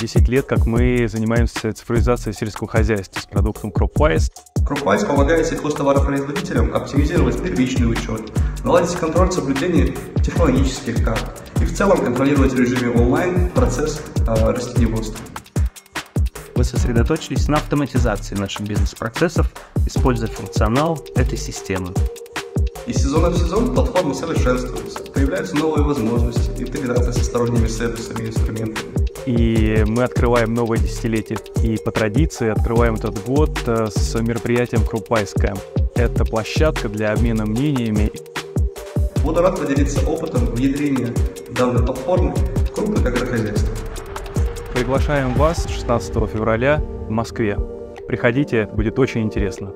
10 лет, как мы занимаемся цифровизацией сельского хозяйства с продуктом CropWise. CropWise помогает сельхозтоваропроизводителям оптимизировать первичный учет, наладить контроль соблюдения технологических карт и в целом контролировать в режиме онлайн процесс э, растениеводства. Вы сосредоточились на автоматизации наших бизнес-процессов, используя функционал этой системы. Из сезона в сезон платформа совершенствуется, появляются новые возможности, интеграция со сторонними сервисами и инструментами. И мы открываем новое десятилетие. И по традиции открываем этот год э, с мероприятием Крупайс Camp. Это площадка для обмена мнениями. Буду рад поделиться опытом внедрения данной платформы в крупных агрохозяйствах. Приглашаем вас 16 февраля в Москве. Приходите, будет очень интересно.